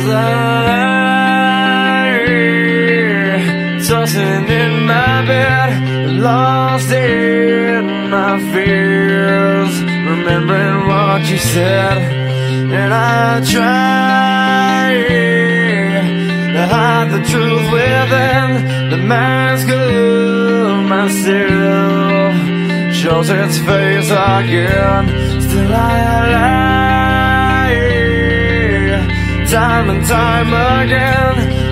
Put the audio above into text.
desire. Tossing in my bed Lost in my fears. Remembering what you said And I try. To hide the truth within The mask of myself. Shows its face again Still I lie time and time again.